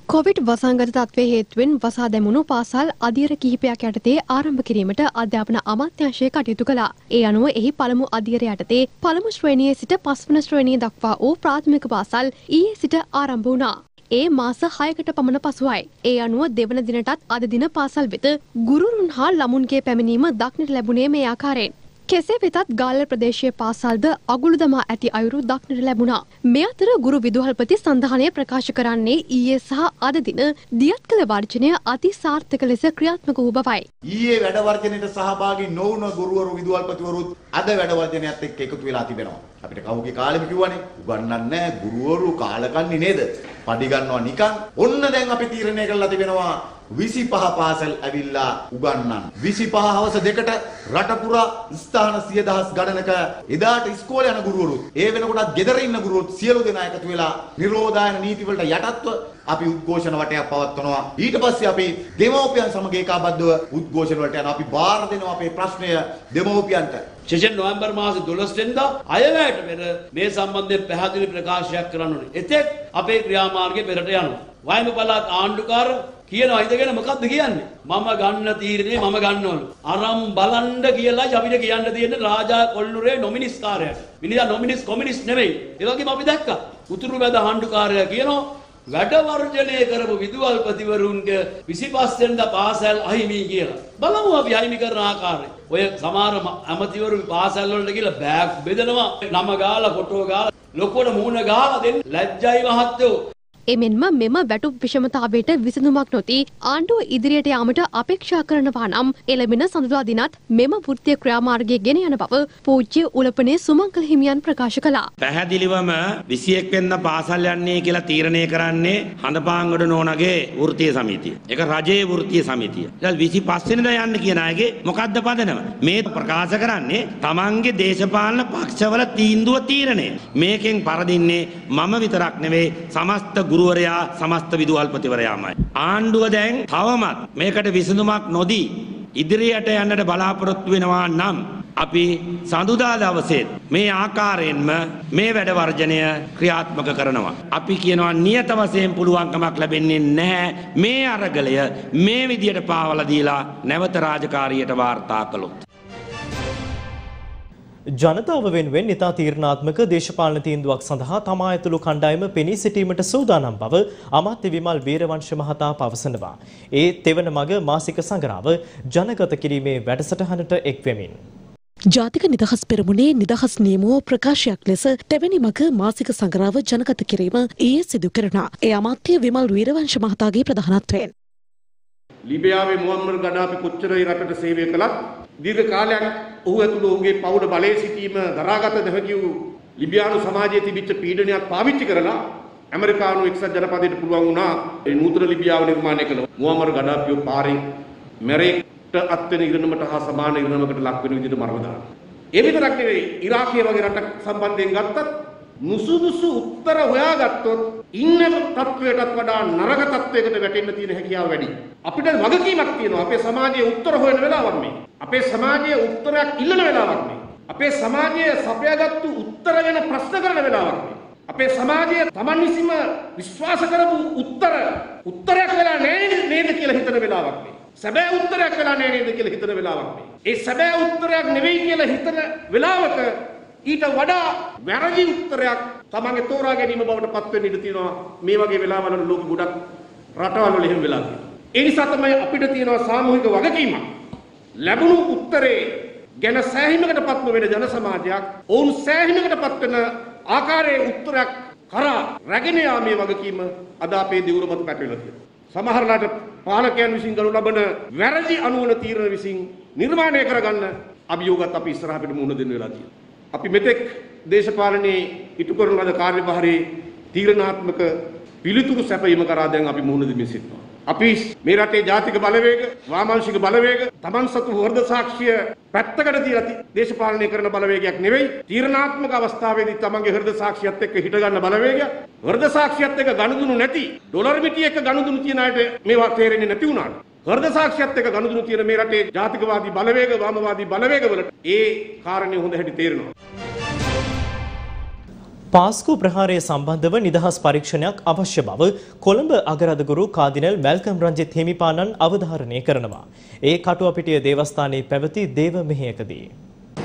කොවිඩ් වසංගත තත්ත්වය හේතුවෙන් වසා දැමුණු පාසල් අධීර කිහිපයක් යටතේ ආරම්භ කිරීමට අධ්‍යාපන අමාත්‍යංශය කටයුතු කළා. ඒ අනුව එහි පළමු අධීර යටතේ පළමු ශ්‍රේණියේ සිට පස්වන ශ්‍රේණිය දක්වා වූ ප්‍රාථමික පාසල් ඊයේ සිට ආරම්භ වුණා. ඒ මාස හයකට පමණ පසුවයි. ඒ අනුව දෙවන දිනටත් අද දින පාසල් වෙත ගුරුරුන් හා ළමුන්ගේ පැමිණීම දක්නට ලැබුණේ මේ ආකාරයෙන්. කෙසේ වෙතත් ගාල්ල ප්‍රදේශයේ පාසල්ද අගුළු දමා ඇති අයුරු දක්නට ලැබුණා. මේ අතර ගුරු විදුහල්පති සඳහනය ප්‍රකාශ කරන්නේ ඊයේ සහ අද දින දියත් කළ වර්ජනය අති සාර්ථක ලෙස ක්‍රියාත්මක වූ බවයි. ඊයේ වැඩ වර්ජනයට සහභාගී නොවුන ගුරුවරු විදුහල්පතිවරුත් අද වැඩ වර්ජනයත් එක්ක එකතු වෙලා තිබෙනවා. අපිට කවුගේ කාලෙම කිව්වනේ උගන්වන්නේ නැහැ ගුරුවරු කාලකන්ණි නේද? පඩි ගන්නවා නිකන්. ඔන්න දැන් අපි තීරණය කරලා තිබෙනවා 25 පාසල් ඇවිල්ලා උගන්වන්න. 25 හවස දෙකට රට පුරා ස්ථාන 10000 ගණනක එදාට ඉස්කෝලේ යන ගුරුවරුත් ඒ වෙනකොටත් ගෙදර ඉන්න ගුරුවරුත් සියලු දෙනා එකතු වෙලා නිරෝධායන නීති වලට යටත්ව අපි උද්ඝෝෂණ වටයක් පවත්වනවා. ඊට පස්සේ අපි දෙමව්පියන් සමග ඒකාබද්ධව උද්ඝෝෂණ වලට යනවා. අපි බාර දෙනවා අපේ ප්‍රශ්නය දෙමව්පියන්ට. ශේෂන් නොවැම්බර් මාසේ 12 වෙනිදා අයවැයට පෙර මේ සම්බන්ධයෙන් පැහැදිලි ප්‍රකාශයක් කරන්න ඕනේ. එතෙක් අපේ ක්‍රියාමාර්ගය පෙරට යනවා. වයඹ පළාත් ආණ්ඩුකාර කියනවා ඉඳගෙන මොකද්ද කියන්නේ? මම ගන්න තීරණේ මම ගන්නවලු. අරම් බලන්න කියලා අපිට කියන්න තියෙන රාජා කොල්ලුරේ නොමිනිස් කාර්යයක්. මිනිහා නොමිනිස් කොමියුනිස්ට් නෙමෙයි. ඒ වගේම අපි දැක්කා. උතුරු මැද ආණ්ඩුකාරයා කියනවා වැඩ වර්ජනය කරපු විදුහල්පතිවරුන්ගේ 25 වෙනිදා පාසල් අහිමි කියලා. බලමු අපි අහිමි කරන ආකාරය. ඔය සමහර ඇමතිවරු පාසල් වලට ගිහලා බෑග් බෙදනවා. නම ගාලා ෆොටෝ ගාලා ලොකුවට මූණ ගාලා දෙන්න ලැජ්ජයි මහත්තයෝ. එමෙන්ම මෙම වැටුප් විෂමතාවයට විසඳුමක් නොති ආණ්ඩුව ඉදිරියට යාමට අපේක්ෂා කරනවා නම් එළඹෙන සඳුදා දිනත් මෙම වෘත්තීය ක්‍රියාමාර්ගය ගෙන යන බව පූජ්‍ය උලපනේ සුමංගල හිමියන් ප්‍රකාශ කළා. පැහැදිලිවම 21 වෙනිදා පාසල් යන්නේ කියලා තීරණය කරන්නේ හඳපාංගොඩ නෝනගේ වෘත්තීය සමිතිය. ඒක රජයේ වෘත්තීය සමිතිය. ඊට 25 වෙනිදා යන්න කියන අයගේ මොකද්ද පදනම? මේ ප්‍රකාශ කරන්නේ තමන්ගේ දේශපාලන පක්ෂවල තීන්දුව තීරණය. මේකෙන් පරදින්නේ මම විතරක් නෙවෙයි සමස්ත ගුරුවරයා සමස්ත විදුහල්පතිවරයාමයි. ආණ්ඩුව දැන් තවමත් මේකට විසඳුමක් නොදී ඉදිරියට යන්නට බලාපොරොත්තු වෙනවා නම් අපි සඳුදා දවසේත් මේ ආකාරයෙන්ම මේ වැඩ වර්ජනය ක්‍රියාත්මක කරනවා. අපි කියනවා නියත වශයෙන් පුළුවන්කමක් ලැබෙන්නේ නැහැ මේ අරගලය මේ විදියට පාවලා දීලා නැවත රාජකාරියට වාර්තා කළොත්. ජනතාව වෙනුවෙන් ඉතා තීරණාත්මක දේශපාලන තීන්දුවක් සඳහා තමා ඇතුළු කණ්ඩායම පෙනී සිටීමට සූදානම් බව අමාත්‍ය විමල් වීරවංශ මහතා පවසනවා. ඒ තෙවන මග මාසික සංග්‍රාව ජනගත කිරීමේ වැඩසටහනට එක්වෙමින්. ජාතික නිදහස් පෙරමුණේ නිදහස් නියමුව ප්‍රකාශයක් ලෙස තෙවැනි මග මාසික සංග්‍රාව ජනගත කිරීම ඊයේ සිදු කරනා. ඒ අමාත්‍ය විමල් වීරවංශ මහතාගේ ප්‍රධානත්වයෙන්. ලිබියාවේ මුවම්මර් ගඩාෆි කොච්චර රටට සේවය කළත් දීර්ඝ කාලයක් ඔහු ඇතුළු ඔහුගේ පවුල බලයේ සිටීම දරාගත නොහැකි වූ ලිබියානු සමාජයේ තිබිච්ච පීඩනයක් පාවිච්චි කරලා ඇමරිකානු එක්සත් ජනපදයට පුළුවන් වුණා ඒ නූතන ලිබියාව නිර්මාණය කළ මුවම්මර් ගඩාෆිව පාරේ මැරේට අත්වෙන ඉරණමට හා සමාන ඉරණමකට ලක් වෙන විදිහට මරණ දානවා. ඒ විතරක් නෙවෙයි ඉරාකය වගේ රටක් සම්බන්ධයෙන් ගත්තත් නුසුදුසු උත්තර හොයාගත්තොත් ඉන්න තත්වයටත් වඩා නරක තත්වයකට වැටෙන්න තියෙන හැකියාව වැඩි. අපිට වගකීමක් තියෙනවා අපේ සමාජයේ උත්තර හොයන වෙලාවක් මේ. අපේ සමාජයේ උත්තරයක් ඉල්ලන වෙලාවක් මේ. අපේ සමාජයේ සපයාගත්තු උත්තර වෙන ප්‍රශ්න කරන වෙලාවක් මේ. අපේ සමාජය තමන් විසින්ම විශ්වාස කරපු උත්තර උත්තරයක් වෙලා නැහැ නේද කියලා හිතන වෙලාවක් මේ. සැබෑ උත්තරයක් වෙලා නැහැ නේද කියලා හිතන වෙලාවක් මේ. ඒ සැබෑ උත්තරයක් නෙවෙයි කියලා හිතන වෙලාවක ඊට වඩා වැරදි උත්තරයක් තමන්ගේ තෝරා ගැනීම බවට පත් වෙන්න ඉඩ තියෙනවා. මේ වගේ වෙලාවල ලෝක ගොඩක් රටවල් වල එහෙම වෙලා තියෙනවා. ඒ නිසා තමයි අපිට තියෙනවා සාමූහික වගකීමක්. ලැබුණු උත්තරේ ගැන සෑහීමකට පත් නොවන ජන සමාජයක් ඔවුන් සෑහීමකට පත් වෙන ආකාරයේ උත්තරයක් කරා රැගෙන යාමේ වගකීම අද අපේ දිවුර මත පැටවෙලා තියෙනවා. සමහරලාට පාලකයන් විසින් ගනු ලබන වැරදි අනුවන තීරණ විසින් නිර්මාණය කරගන්න අභියෝගත් අපි ඉස්සරහට මුහුණ දෙන්න වෙලා තියෙනවා. අපි මෙතෙක් දේශපාලනයේ ඉටු කරන ලද කාර්යභාරයේ තීරණාත්මක පිළිතුරු සැපයීම කරා දැන් අපි මුහුණ දෙමින් සිටිනවා. අපි මේ රටේ ජාතික බලවේග, වාමාංශික බලවේග, Taman සතු වර්ධ සාක්ෂිය පැත්තකට තියලා දේශපාලනය කරන බලවේගයක් නෙවෙයි. තීරණාත්මක අවස්ථාවේදී Tamanගේ හෘද සාක්ෂියත් එක්ක හිට ගන්න බලවේගයක්. හෘද සාක්ෂියත් එක්ක ගනුදෙනු නැති ඩොලර් මිටි එක්ක ගනුදෙනු තියන අයට මේවා තේරෙන්නේ නැති වුණාට හෘද සාක්ෂියත් එක්ක ගනුදෙනු තියෙන මේ රටේ ජාතිකවාදී බලවේග, වාමවාදී බලවේගවලට ඒ කාරණේ හොඳ හැටි තේරෙනවා. පාස්කු ප්‍රහාරය සම්බන්ධව නිදහස් පරීක්ෂණයක් අවශ්‍ය බව කොළඹ අගරදගුරු කාදිනල් මැල්කම් රංජිත් හිමිපාණන් අවධාරණය කරනවා. ඒ කටුවපිටිය දේවස්ථානයේ පැවති දේව මෙහෙයකදී.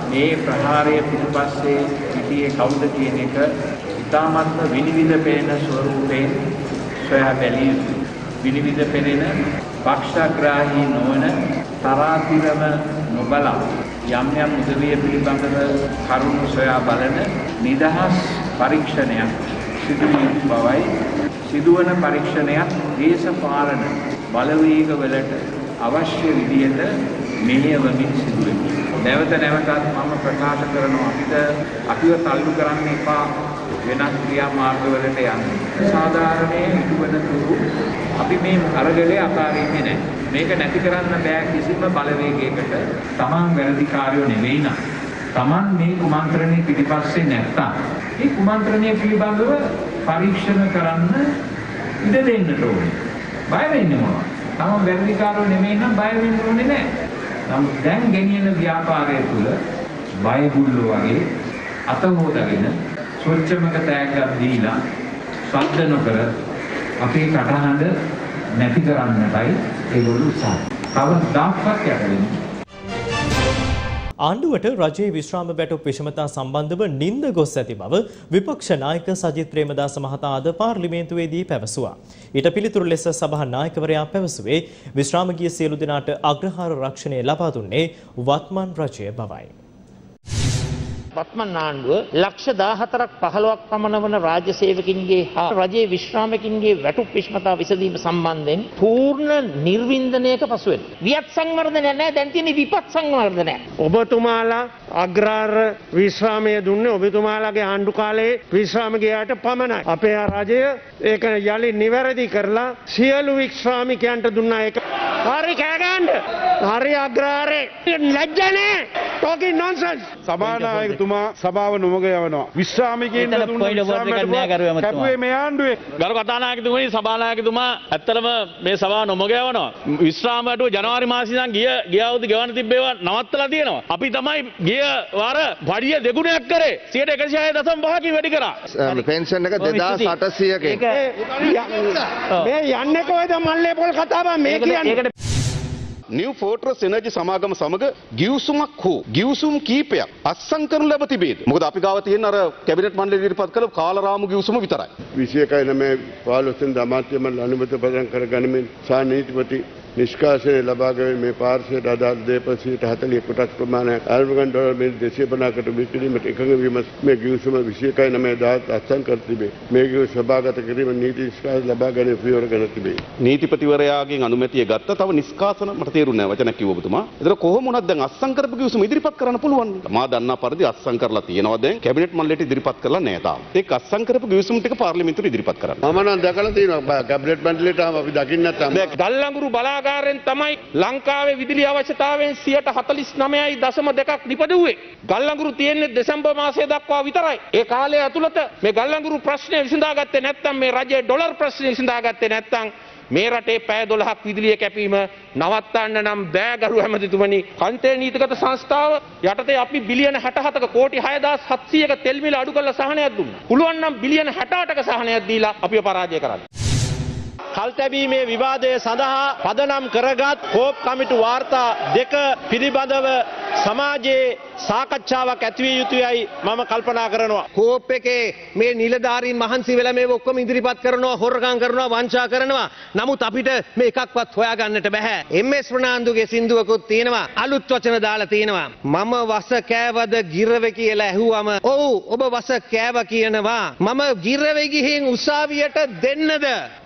මේ ප්‍රහාරය පිටුපස්සේ සිටියේ කවුද කියන එක ඉතාමත්ම විනිවිද පෙනෙන ස්වරූපයෙන් සොයා බැලිය යුතුයි. විනිවිද පෙනෙන පක්ෂග්‍රාහී නොවන තරාතිරම නොබලා යම් යම් උදවිය පිළිබඳව කරුණු සොයා බලන නිදහස් පරීක්ෂණයක් සිදු බවයි. සිදුවන පරීක්ෂණයක් දේශපාලන බලවේගවලට අවශ්‍ය විදියට මෙහෙයවමින් සිදුවෙන්නේ. නැවත නැවතත් මම ප්‍රකාශ කරනවා. අපිට අපිව තල්ලු කරන්න එපා. වෙනස් ක්‍රියාමාර්ගවලට යන්න. සාධාරණයේ ඉටුවන තුරු අපි මේ අරගලේ අතාරින්නේ නැහැ. මේක නැති කරන්න බෑ කිසිම බලවේගයකට. Taman වැරදිකාරයෝ නෙවෙයි නම්. Taman මේ කුමන්ත්‍රණය පිටිපස්සේ නැත්තම් මේ කුමන්ත්‍රණය පිළිබඳව පරීක්ෂණ කරන්න ඉඩ දෙන්නට ඕනේ. බය වෙන්නේ මොනවද? Taman වැරදිකාරයෝ නෙවෙයි නම් බය වෙන්න ඕනේ නැහැ. නමුත් දැන් ගෙනියන ව්‍යාපාරය තුළ බයගුල්ලෝ වගේ අත හොදගෙන ස්වච්ඡමක තෑග්ගක් දීලා සද්ද නොකර අපේ කටහඬ නැති කරන්නටයි ඒගොල්ලෝ උත්සාහ. කවදාවත් යට වෙන්නේ ආණ්ඩුවට රජයේ විශ්‍රාම වැටුප් විෂමතා සම්බන්ධව නින්ද ගොස් ඇති බව විපක්ෂ නායක සජිත් ප්‍රේමදාස මහතා අද පාර්ලිමේන්තුවේදී පැවසුවා. ඊට පිළිතුරු ලෙස සභා නායකවරයා පැවසුවේ විශ්‍රාම ගිය සියලු දෙනාට අග්‍රහාර රක්ෂණය ලබා දුන්නේ වත්මන් රජය බවයි. වත්මන් ආණ්ඩුව ලක්ෂ 14ක් 15ක් පමණ වන රාජ්‍ය සේවකින්ගේ හා රජයේ විශ්‍රාමිකින්ගේ වැටුප් විශ්මතා විසඳීම සම්බන්ධයෙන් පූර්ණ නිර්වින්දනයක පසු වෙන. වියත් සංවර්ධනය නැහැ දැන් තියෙන්නේ විපත් සංවර්ධනය. ඔබතුමාලා අග්‍රාර විශ්‍රාමය දුන්නේ ඔබතුමාලාගේ ආණ්ඩු කාලයේ විශ්‍රාම ගියාට පමණයි. අපේ රජය ඒක යලි නිවැරදි කරලා සියලු විශ්‍රාමිකයන්ට දුන්නා ඒක. හරි කෑගන්න. හරි අග්‍රාරේ. ලැජ්ජ නැහැ. talking nonsense. සභානායකතුමා සභාව නොමග යවනවා. විශ්‍රාමිකයින් කැපුවේ මේ ආණ්ඩුවේ. ගරු කතානායකතුමනි සභානායකතුමා ඇත්තටම මේ සභාව නොමග යවනවා. විශ්‍රාමයට ජනවාරි මාසේ ඉඳන් ගිය ගිය අවුරුදු ගෙවන්න තිබ්බේවා නවත්තලා තියෙනවා. අපි තමයි ගිය වාර වඩිය දෙගුණයක් කරේ 116.5කින් වැඩි කරා. පෙන්ෂන් එක 2800කින්. මේ යන්නේ කොහෙද මල්ලේ පොල් කතාව මේ කියන්නේ. නිව් ෆෝට්‍රස් එනර්ජි සමාගම සමග ගිවිසුමක් හෝ ගිවිසුම් කීපයක් අත්සන් කරනු ලැබ තිබේද? මොකද අපි ගාව තියෙන අර කැබිනට් මණ්ඩලය ඉදිරිපත් කළ කාලරාමු ගිවිසුම විතරයි. 21 නමේ 15 වෙනිදා අමාත්‍ය මණ්ඩල අනුමත ප්‍රදාන කර ගනිමින් සා නීතිපති නිෂ්කාශනය ලබාගෙන මේ පාර්ශ්වයට අදාළ දේපල 140 කොටස් ප්‍රමාණයක් ඇල්මගන් ඩොලර් මිලියන 250කට විකිණීමට එකඟ වීම මේ ගිවිසුම 21 නමේ දාත් අත්සන් කර තිබේ. මේ ගිවිසුම සභාගත කිරීම නීති නිෂ්කාශන ලබා ගැනීම පියවර ගෙන තිබේ. නීතිපතිවරයාගෙන් අනුමැතිය ගත්ත තව නිෂ්කාසන මට තේරුන්නේ නැහැ වචනක් කිව්ව ඔබතුමා. ඒතර කොහොම වුණත් දැන් අත්සන් කරපු ගිවිසුම ඉදිරිපත් කරන්න පුළුවන්. මා දන්නා පරිදි අත්සන් කරලා තියෙනවා දැන් කැබිනට් මණ්ඩලයට ඉදිරිපත් කරලා නැහැ තාම. ඒක අත්සන් කරපු ගිවිසුම් ටික පාර්ලිමේන්තුවට ඉදිරිපත් කරන්න. මම නම් දැකලා තියෙනවා කැබිනට් මණ්ඩලයට අපි දකින්න නැත්නම් ගල්ලංගුරු බලාගාරයෙන් තමයි ලංකාවේ විදුලි අවශ්‍යතාවයෙන් 49.2යි දශම දෙකක් නිපදවුවේ. ගල්ලංගුරු තියෙන්නේ දෙසැම්බර් මාසය දක්වා විතරයි. ඒ කාලය ඇතුළත මේ ගල්ලංගුරු ප්‍රශ්නය විසඳාගත්තේ නැත්නම් මේ රජයේ ඩොලර් ප්‍රශ්නය විසඳාගත්තේ නැත්නම් මේ රටේ පැය 12ක් විදුලිය කැපීම නවත්තන්න නම් බෑ ගරු ඇමතිතුමනි. කන්තේ නීතිගත සංස්ථාව යටතේ අපි බිලියන 67ක කෝටි 6700ක තෙල් මිල අඩු කරලා සහනයක් දුන්නා. පුළුවන් නම් බිලියන 68ක සහනයක් දීලා අපිව පරාජය කරන්න. කල්තැබීමේ විවාදය සඳහා පදනම් කරගත් කෝප් කමිටු වාර්තා දෙක පිළිබඳව සමාජයේ සාකච්ඡාවක් ඇතිවිය යුතුයයි මම කල්පනා කරනවා. කෝප් එකේ මේ නිලධාරීන් මහන්සි වෙලා මේ ඔක්කොම ඉදිරිපත් කරනවා හොරකම් කරනවා වංචා කරනවා. නමුත් අපිට මේ එකක්වත් හොයාගන්නට බෑ. එම්.එස්. ප්‍රනාන්දුගේ සින්දුවකුත් තියෙනවා. අලුත් වචන දාලා තියෙනවා. මම වස කෑවද ගිරව කියලා ඇහුවම ඔව් ඔබ වස කෑව කියනවා. මම ගිරවෙ ගිහින් උසාවියට දෙන්නද?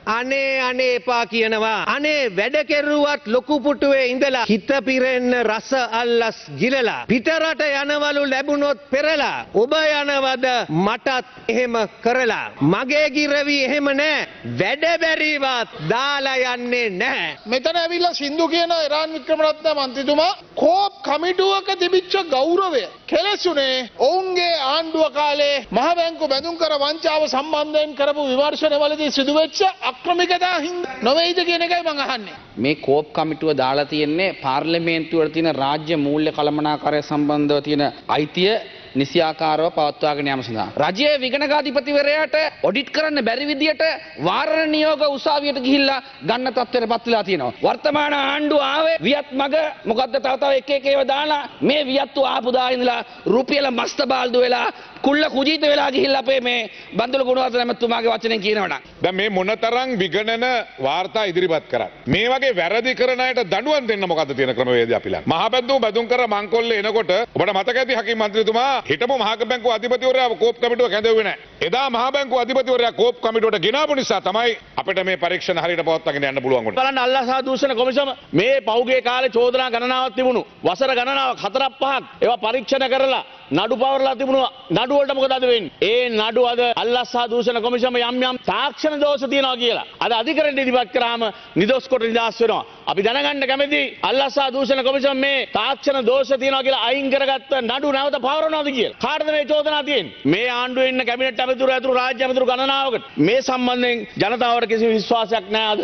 අනේ අනේ එපා කියනවා. අනේ වැඩ කෙරුවත් ලොකු පුටුවේ ඉඳලා හිත පිරෙන්න රස අල්ලස් ගිලලා පිටරට යනවලු ලැබුණොත් පෙරලා ඔබ යනවද මටත් එහෙම කරලා මගේ ගිරවි එහෙම නෑ වැඩ බැරිවත් දාලා යන්නේ නැහැ. මෙතන ඇවිල්ලා සින්දු කියන ඉරාන් වික්‍රමරත්න මන්ත්‍රීතුමා කෝප් කමිටුවක තිබිච්ච ගෞරවය කෙලෙසුනේ ඔවුන්ගේ ආණ්ඩුව කාලේ මහ බැංකු බැඳුම් කර වංචාව සම්බන්ධයෙන් කරපු විමර්ශනවලදී සිදුවෙච්ච අක්‍රමිකතා හින්දා නොවේද කියන එකයි මං අහන්නේ. මේ කෝප් කමිටුව දාලා තියෙන්නේ පාර්ලිමේන්තුවට තියෙන රාජ්‍ය මූල්‍ය කළමනාකාරය සම්බන්ධව තියෙන අයිතිය නිසියාකාරව පවත්වාගෙන යාම සඳහා. රජයේ විගණකාධිපතිවරයාට ඔඩිට් කරන්න බැරි විදියට වාරණ නියෝග උසාවියට ගිහිල්ලා ගන්න තත්ත්වයට පත් වෙලා තියෙනවා. වර්තමාන ආණ්ඩුව ආවේ වියත් මග මොකද්ද තව තව එක එක ඒවා දාලා මේ වියත්තු ආපු දා ඉඳලා රුපියල මස්ත බාල්දු වෙලා කුල්ල කුජීත වෙලා ගිහිල්ලා අපේ මේ බන්දුල ගුණවර්ධන මැතිතුමාගේ වචනෙන් කියනවනම්. දැන් මේ මොනතරම් විගණන වාර්තා ඉදිරිපත් කරත්. මේ වගේ වැරදි කරන අයට දඬුවම් දෙන්න මොකද්ද තියෙන ක්‍රමවේදය අපි ළඟ? මහ බැඳුම් බැඳුම් කර මංකොල්ල එනකොට ඔබට මතක ඇති හකිම් මන්ත්‍රීතුමා හිටපු මහ බැංකුව අධිපතිවරයා කෝප් කමිටුව කැඳවුවේ නැහැ. එදා මහ බැංකුව අධිපතිවරයා කෝප් කමිටුවට ගෙනාපු නිසා තමයි අපිට මේ පරීක්ෂණ හරියට පවත්වාගෙන යන්න පුළුවන් වුණේ. බලන්න අල්ලාසා දූෂණ කොමිසම මේ පෞගේ කාලේ චෝදනා ගණනාවක් තිබුණු වසර ගණනාවක් හතරක් පහක් ඒවා පරීක්ෂණ කරලා නඩු පවරලා තිබුණු නඩු වලට මොකද අද වෙන්නේ? ඒ නඩු අද අල්ලස්සා දූෂණ කොමිසම යම් යම් තාක්ෂණ දෝෂ තියෙනවා කියලා. අද අධිකරණයට ඉදිරිපත් කරාම නිදොස් කොට නිදහස් වෙනවා. අපි දැනගන්න කැමති අල්ලස්සා දූෂණ කොමිසම මේ තාක්ෂණ දෝෂ තියෙනවා කියලා අයින් කරගත්ත නඩු නැවත පවරනවාද කියලා. කාටද මේ චෝදනා තියෙන්නේ? මේ ආණ්ඩුවේ ඉන්න කැබිනට් ඇමතිවරු ඇතුළු රාජ්‍ය ඇමතිවරු ගණනාවකට මේ සම්බන්ධයෙන් ජනතාවට කිසිම විශ්වාසයක් නැහැ අද.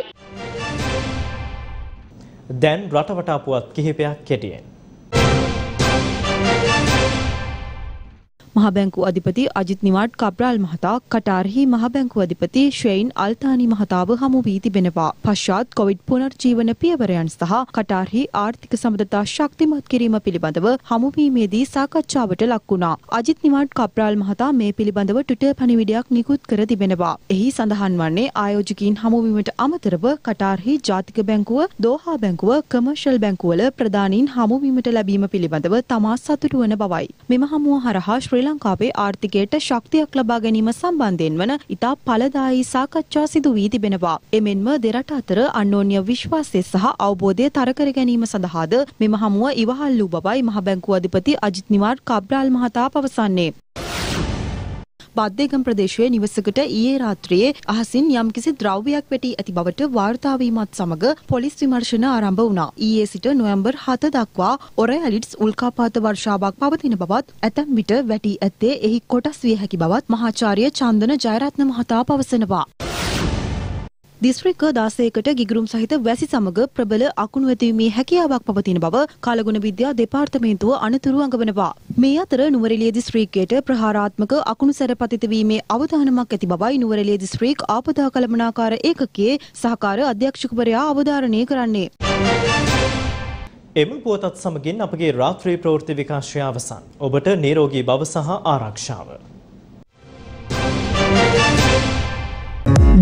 දැන් රටවටා පුවත් කිහිපයක් කෙටියෙන්. මහ බැංකු අධිපති අජිත් නිවාඩ් කබ්‍රාල් මහතා කටාරහි මහ බැංකු අධිපති ශ්‍රෙයින් අල්තානි මහතාව හමු වී තිබෙනවා. පශ්චාත් කොවිඩ් පුනර්ජීවන පියවරයන් සහ කටාරහි ආර්ථික සමඳතා ශක්තිමත් කිරීම පිළිබඳව හමුවීමේදී සාකච්ඡාවට ලක් වුණා. අජිත් නිවාඩ් කබ්‍රාල් මහතා මේ පිළිබඳව ට්විටර් පණිවිඩයක් නිකුත් කර තිබෙනවා. එහි සඳහන් වන්නේ ආයෝජකයින් හමුවීමට අමතරව කටාරහි ජාතික බැංකුව, දෝහා බැංකුව, කමර්ෂල් බැංකුවල ප්‍රධානීන් හමුවීමට ලැබීම පිළිබඳව තමා සතුටු වන බවයි. මෙම හමුව හරහා ශ්‍රී ලංකාවේ ආර්ථිකයට ශක්තියක් ලබා ගැනීම සම්බන්ධයෙන් වන ඉතා ඵලදායී සාකච්ඡා සිදු වී තිබෙනවා. එමෙන්ම දෙරට අතර අන්‍යෝන්‍ය විශ්වාසය සහ අවබෝධය තර කර ගැනීම සඳහාද මෙම හමුව ඉවහල් වූ බවයි මහ බැංකුව අධිපති අජිත් නිවාඩ් කබ්‍රාල් මහතා පවසන්නේ. බද්දේගම් ප්‍රදේශයේ නිවසකට ඊයේ රාත්‍රියේ අහසින් යම්කිසි ද්‍රව්‍යයක් වැටී ඇති බවට වාර්තා වීමත් සමග පොලිස් විමර්ශන ආරම්භ වුණා. ඊයේ සිට නොවැම්බර් 7 දක්වා ඔරයලිට්ස් උල්කාපාත වර්ෂාවක් පවතින බවත් ඇතැම් විට වැටී ඇත්තේ එහි කොටස් විය හැකි බවත් මහාචාර්ය චන්දන ජයරත්න මහතා පවසනවා. දිස්ත්‍රික්ක දාසයකට ගිගුරුම් සහිත වැසි සමග ප්‍රබල අකුණු ඇතිවීමේ හැකියාවක් පවතින බව කාලගුණ විද්‍යා දෙපාර්තමේන්තුව අනතුරු අඟවනවා. මේ අතර නුවරඑළිය දිස්ත්‍රික්කයට ප්‍රහාරාත්මක අකුණු සැර පතිත වීමේ අවධානමක් ඇති බවයි නුවරඑළිය දිස්ත්‍රික් ආපදා කළමනාකාර ඒකකයේ සහකාර අධ්‍යක්ෂකවරයා අවධාරණය කරන්නේ. එම පුවතත් සමගින් අපගේ රාත්‍රී ප්‍රවෘත්ති විකාශය අවසන්. ඔබට නිරෝගී බව සහ ආරක්ෂාව.